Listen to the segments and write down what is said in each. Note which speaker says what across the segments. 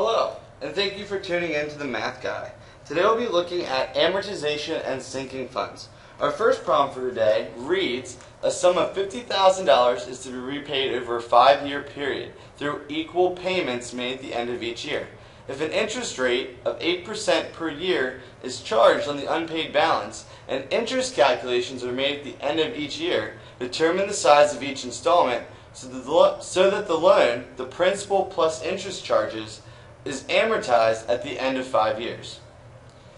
Speaker 1: Hello, and thank you for tuning in to the Math Guy. Today we'll be looking at amortization and sinking funds. Our first problem for today reads, a sum of $50,000 is to be repaid over a five-year period through equal payments made at the end of each year. If an interest rate of 8% per year is charged on the unpaid balance, and interest calculations are made at the end of each year, determine the size of each installment so that the, so that the loan, the principal plus interest charges, is amortized at the end of five years.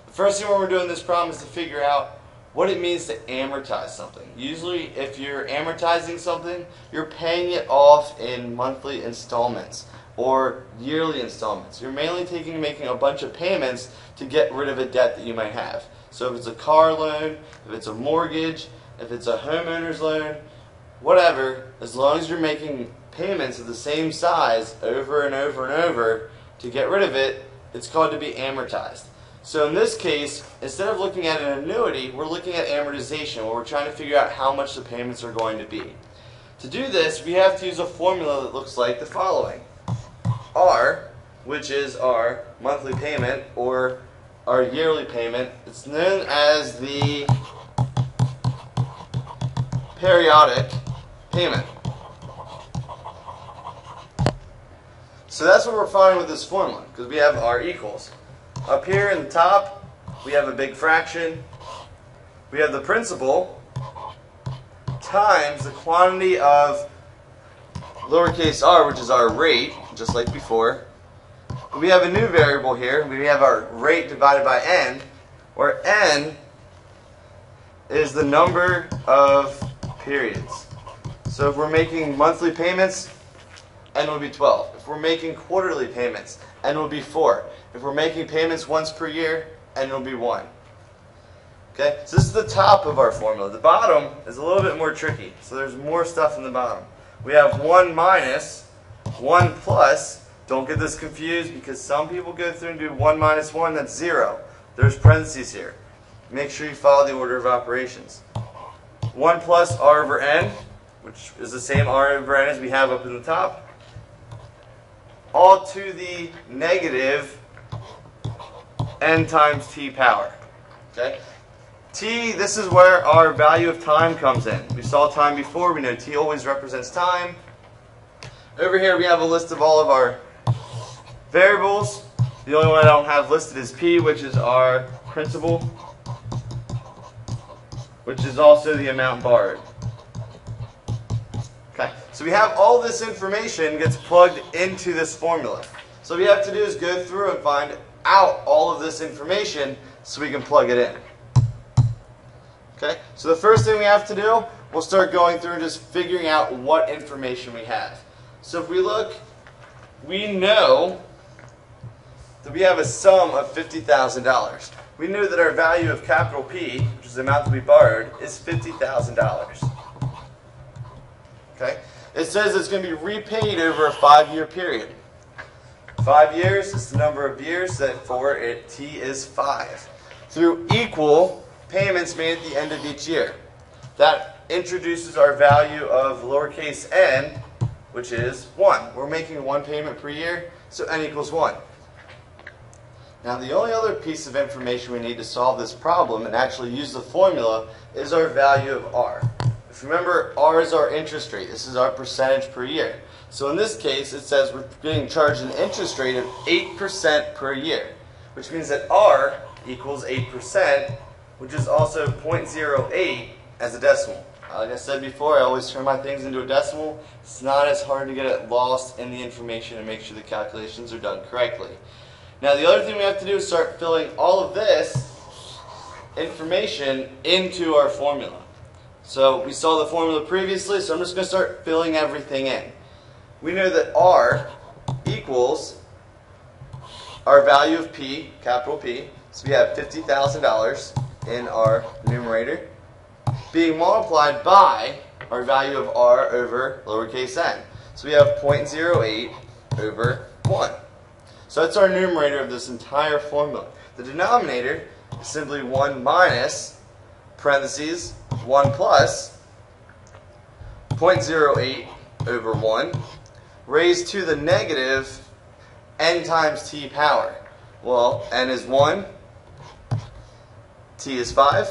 Speaker 1: The first thing when we're doing this problem is to figure out what it means to amortize something. Usually, if you're amortizing something, you're paying it off in monthly installments or yearly installments. You're mainly taking making a bunch of payments to get rid of a debt that you might have. So if it's a car loan, if it's a mortgage, if it's a homeowner's loan, whatever, as long as you're making payments of the same size over and over and over to get rid of it, it's called to be amortized. So in this case, instead of looking at an annuity, we're looking at amortization, where we're trying to figure out how much the payments are going to be. To do this, we have to use a formula that looks like the following. R, which is our monthly payment or our yearly payment, it's known as the periodic payment. So that's what we're finding with this formula, because we have R equals. Up here in the top, we have a big fraction. We have the principal times the quantity of lowercase r, which is our rate, just like before. We have a new variable here. We have our rate divided by n, where n is the number of periods. So if we're making monthly payments, n will be 12. If we're making quarterly payments, n will be 4. If we're making payments once per year, n will be 1. Okay, so this is the top of our formula. The bottom is a little bit more tricky. So there's more stuff in the bottom. We have 1 minus, 1 plus. Don't get this confused because some people go through and do 1 minus 1, that's 0. There's parentheses here. Make sure you follow the order of operations. 1 plus r over n, which is the same r over n as we have up in the top, all to the negative n times t power. Okay? t, this is where our value of time comes in. We saw time before. We know t always represents time. Over here we have a list of all of our variables. The only one I don't have listed is p, which is our principal, which is also the amount borrowed. So we have all this information gets plugged into this formula. So what we have to do is go through and find out all of this information so we can plug it in. Okay, so the first thing we have to do, we'll start going through and just figuring out what information we have. So if we look, we know that we have a sum of $50,000. We know that our value of capital P, which is the amount that we borrowed, is $50,000. Okay? It says it's going to be repaid over a five-year period. Five years is the number of years that for it t is five. Through equal payments made at the end of each year. That introduces our value of lowercase n, which is 1. We're making one payment per year, so n equals 1. Now the only other piece of information we need to solve this problem and actually use the formula is our value of r. Remember, r is our interest rate. This is our percentage per year. So in this case, it says we're getting charged an interest rate of 8% per year, which means that r equals 8%, which is also 0.08 as a decimal. Like I said before, I always turn my things into a decimal. It's not as hard to get it lost in the information and make sure the calculations are done correctly. Now the other thing we have to do is start filling all of this information into our formula. So we saw the formula previously, so I'm just going to start filling everything in. We know that R equals our value of P, capital P, so we have $50,000 in our numerator, being multiplied by our value of R over lowercase n. So we have 0.08 over 1. So that's our numerator of this entire formula. The denominator is simply 1 minus, parentheses, 1 plus, 0.08 over 1, raised to the negative n times t power. Well, n is 1, t is 5.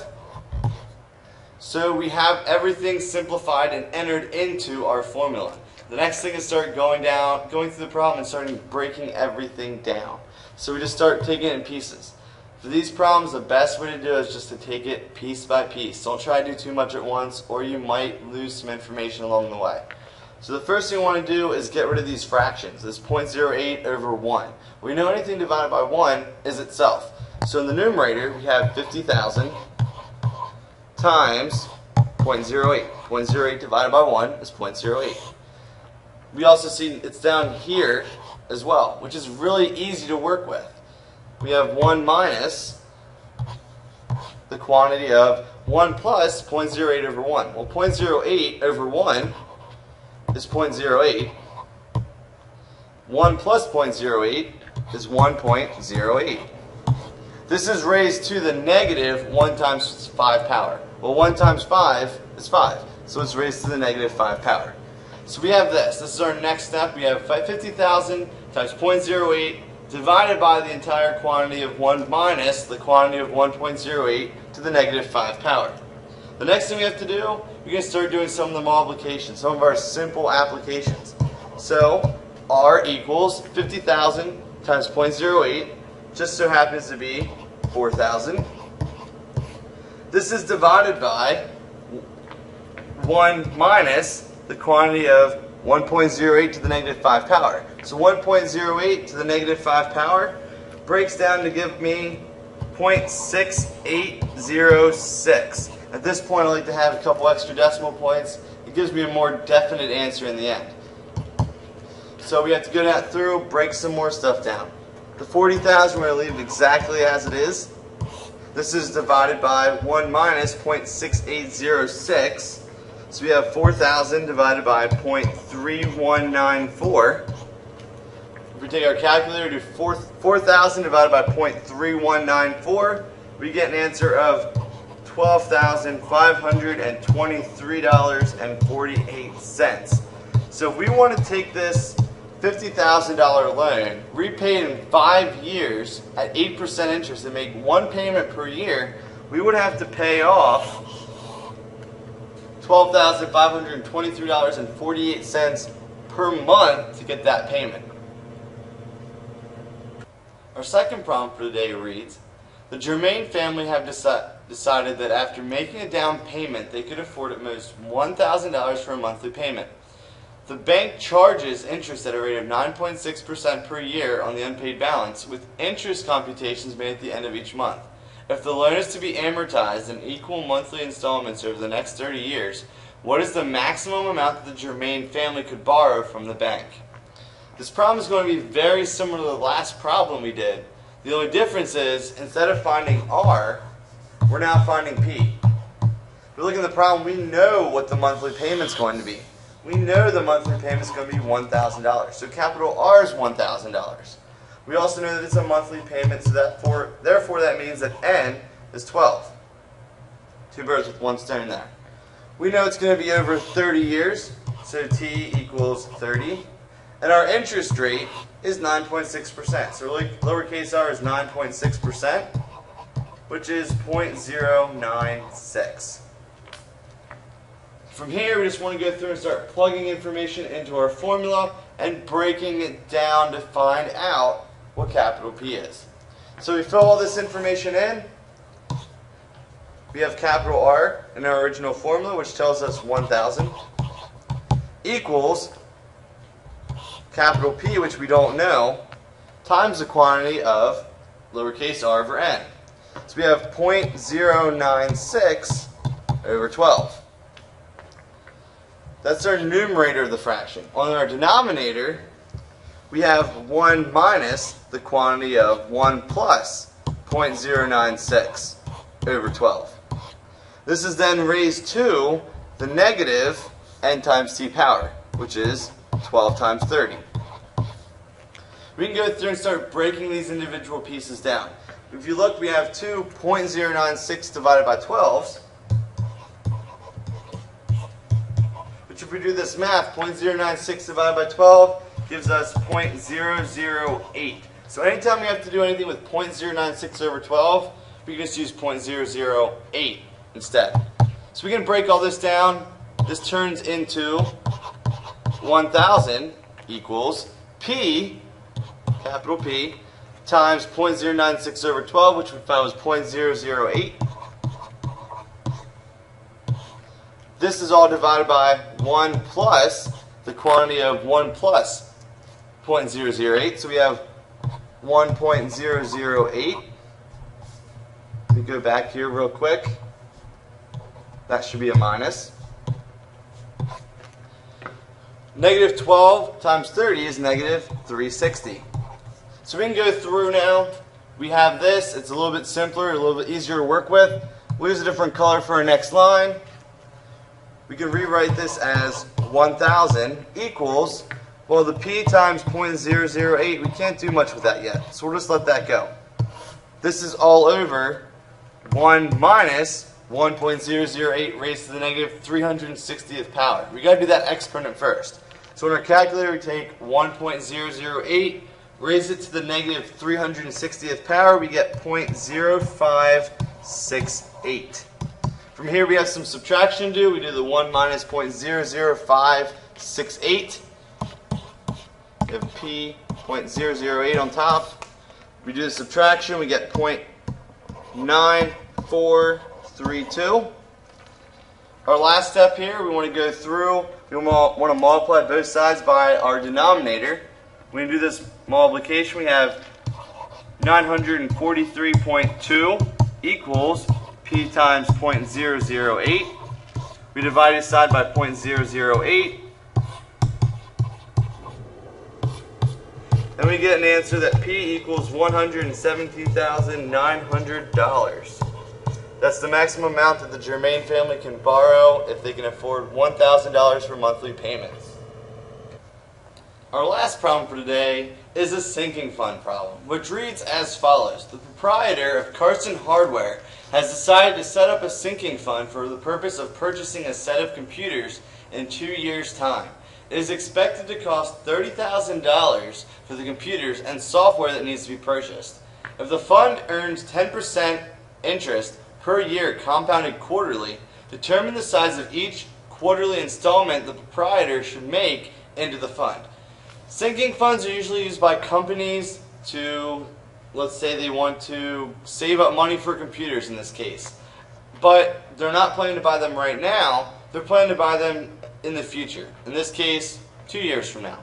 Speaker 1: So we have everything simplified and entered into our formula. The next thing is start going down, going through the problem and starting breaking everything down. So we just start taking it in pieces. For these problems, the best way to do it is just to take it piece by piece. Don't try to do too much at once or you might lose some information along the way. So the first thing we want to do is get rid of these fractions. This 0.08 over 1. We know anything divided by 1 is itself. So in the numerator, we have 50,000 times 0.08. 0.08 divided by 1 is 0.08 we also see it's down here as well, which is really easy to work with. We have 1 minus the quantity of 1 plus 0.08 over 1. Well, 0.08 over 1 is 0.08. 1 plus 0.08 is 1.08. This is raised to the negative 1 times 5 power. Well, 1 times 5 is 5, so it's raised to the negative 5 power. So we have this. This is our next step. We have 50,000 times 0.08 divided by the entire quantity of 1 minus the quantity of 1.08 to the negative 5 power. The next thing we have to do, we're going to start doing some of the multiplications, some of our simple applications. So R equals 50,000 times 0.08 just so happens to be 4,000. This is divided by 1 minus the quantity of 1.08 to the negative 5 power. So 1.08 to the negative 5 power breaks down to give me 0.6806. At this point, I like to have a couple extra decimal points. It gives me a more definite answer in the end. So we have to go down through, break some more stuff down. The 40,000, we're going to leave it exactly as it is. This is divided by 1 minus 0.6806. So we have 4,000 divided by 0.3194. If we take our calculator, do 4,000 divided by 0.3194, we get an answer of $12,523.48. So if we want to take this $50,000 loan, repaid in five years at 8% interest and make one payment per year, we would have to pay off $12,523.48 per month to get that payment. Our second problem for the day reads, the Germain family have deci decided that after making a down payment, they could afford at most $1,000 for a monthly payment. The bank charges interest at a rate of 9.6% per year on the unpaid balance, with interest computations made at the end of each month. If the loan is to be amortized in equal monthly installments over the next 30 years, what is the maximum amount that the Germain family could borrow from the bank? This problem is going to be very similar to the last problem we did. The only difference is, instead of finding R, we're now finding P. If we look at the problem, we know what the monthly payment is going to be. We know the monthly payment is going to be $1,000. So capital R is $1,000. We also know that it's a monthly payment, so that for, therefore that means that n is 12. Two birds with one stone there. We know it's going to be over 30 years, so t equals 30. And our interest rate is 9.6%. So lowercase r is 9.6%, which is 0.096. From here, we just want to go through and start plugging information into our formula and breaking it down to find out what capital P is. So we fill all this information in. We have capital R in our original formula, which tells us 1,000, equals capital P, which we don't know, times the quantity of lowercase r over n. So we have 0.096 over 12. That's our numerator of the fraction. On our denominator, we have 1 minus the quantity of 1 plus 0.096 over 12. This is then raised to the negative n times t power, which is 12 times 30. We can go through and start breaking these individual pieces down. If you look, we have 2.096 divided by 12, which if we do this math, 0.096 divided by 12 gives us 0.008. So anytime we have to do anything with 0.096 over 12, we can just use 0.008 instead. So we can break all this down. This turns into 1,000 equals P, capital P, times 0.096 over 12, which we found was 0.008. This is all divided by 1 plus the quantity of 1 plus 0.008. So we have 1.008. Let me go back here real quick. That should be a minus. Negative 12 times 30 is negative 360. So we can go through now. We have this. It's a little bit simpler, a little bit easier to work with. We'll use a different color for our next line. We can rewrite this as 1,000 equals, well, the p times 0.008, we can't do much with that yet. So we'll just let that go. This is all over 1 minus 1.008 raised to the negative 360th power. we got to do that exponent first. So in our calculator, we take 1.008, raise it to the negative 360th power, we get 0.0568. From here, we have some subtraction to do. We do the 1 minus 0.00568. We have P 0.008 on top. We do the subtraction, we get 0.9432. Our last step here, we want to go through, we want to multiply both sides by our denominator. When we do this multiplication, we have 943.2 equals p times 0.008. We divide each side by 0.008. And we get an answer that P equals $117,900. That's the maximum amount that the Germain family can borrow if they can afford $1,000 for monthly payments. Our last problem for today is a sinking fund problem, which reads as follows. The proprietor of Carson Hardware has decided to set up a sinking fund for the purpose of purchasing a set of computers in two years' time. It is expected to cost $30,000 for the computers and software that needs to be purchased. If the fund earns 10% interest per year compounded quarterly, determine the size of each quarterly installment the proprietor should make into the fund. Sinking funds are usually used by companies to let's say they want to save up money for computers in this case, but they're not planning to buy them right now, they're planning to buy them in the future. In this case, two years from now.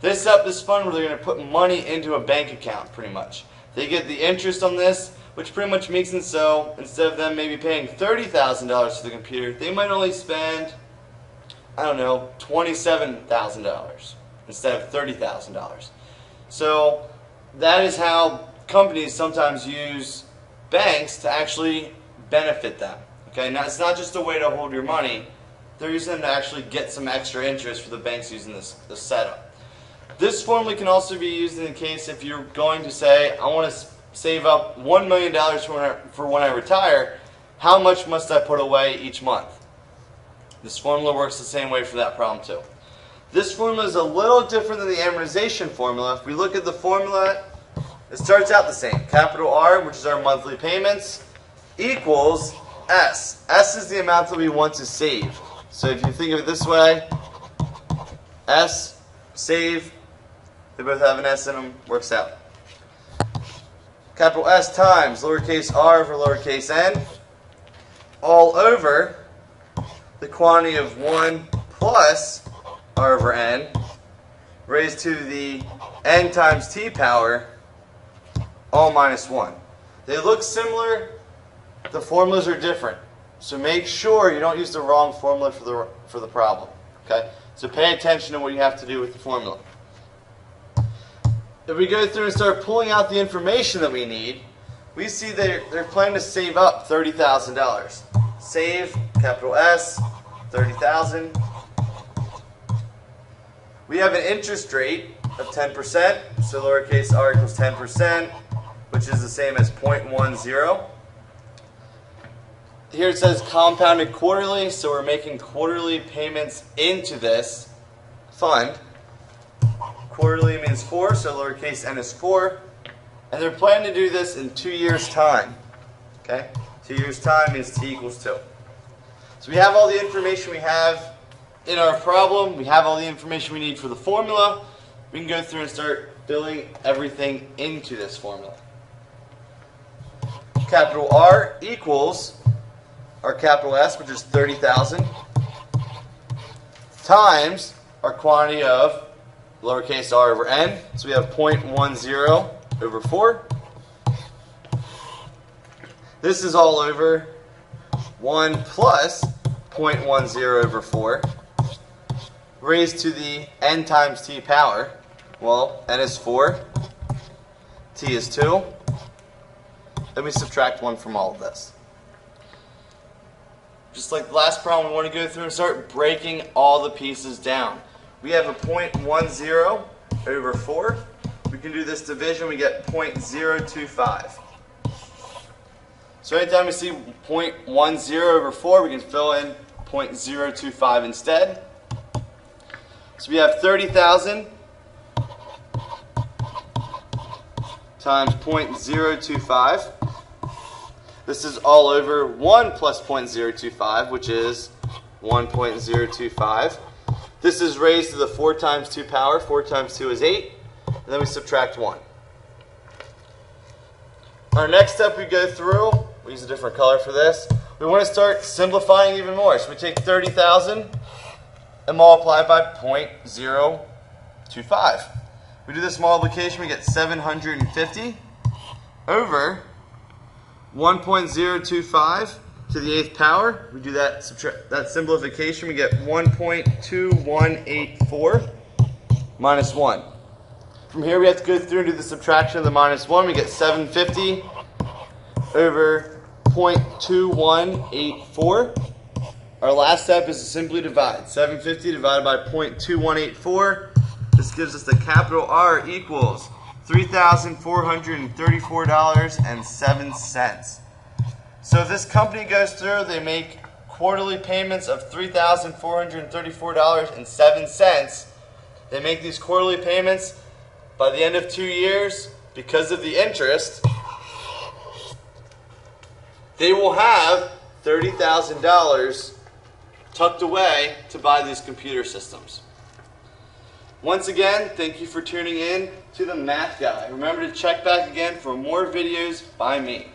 Speaker 1: They set up this fund where they're going to put money into a bank account, pretty much. They get the interest on this, which pretty much makes it so instead of them maybe paying $30,000 for the computer, they might only spend, I don't know, $27,000 instead of $30,000. So that is how companies sometimes use banks to actually benefit them. Okay, now it's not just a way to hold your money; they're using them to actually get some extra interest for the banks using this, this setup. This formula can also be used in the case if you're going to say, I want to save up $1 million for when, I, for when I retire, how much must I put away each month? This formula works the same way for that problem too. This formula is a little different than the amortization formula. If we look at the formula, it starts out the same. Capital R, which is our monthly payments, equals S. S is the amount that we want to save. So if you think of it this way, S, save, they both have an S in them, works out. Capital S times lowercase r over lowercase n, all over the quantity of 1 plus r over n raised to the n times t power all minus 1. They look similar, the formulas are different. So make sure you don't use the wrong formula for the, for the problem. Okay? So pay attention to what you have to do with the formula. If we go through and start pulling out the information that we need, we see they're, they're planning to save up $30,000. Save, capital S, 30000 we have an interest rate of 10%, so lowercase r equals 10%, which is the same as 0.10. Here it says compounded quarterly, so we're making quarterly payments into this fund. Quarterly means 4, so lowercase n is 4. And they're planning to do this in two years' time. Okay? Two years' time means t equals 2. So we have all the information we have in our problem. We have all the information we need for the formula. We can go through and start filling everything into this formula. Capital R equals our capital S, which is 30,000, times our quantity of lowercase r over n. So we have 0.10 over 4. This is all over 1 plus 0.10 over 4 raised to the n times t power. Well, n is 4, t is 2. Then we subtract 1 from all of this. Just like the last problem, we want to go through and start breaking all the pieces down. We have a 0.10 over 4. We can do this division, we get 0.025. So anytime we see 0.10 over 4, we can fill in 0.025 instead. So we have 30,000 times 0.025. This is all over 1 plus 0.025, which is 1.025. This is raised to the 4 times 2 power. 4 times 2 is 8. And then we subtract 1. Our next step we go through, we use a different color for this. We want to start simplifying even more. So we take 30,000 and multiply by 0.025. We do this multiplication, we get 750 over 1.025 to the eighth power. We do that subtract that simplification, we get 1.2184 minus 1. From here we have to go through and do the subtraction of the minus 1. We get 750 over 0.2184. Our last step is to simply divide. 750 divided by 0.2184. This gives us the capital R equals $3,434.07. So this company goes through, they make quarterly payments of $3,434.07. They make these quarterly payments by the end of two years because of the interest. They will have $30,000 tucked away to buy these computer systems. Once again, thank you for tuning in to the Math Guy. Remember to check back again for more videos by me.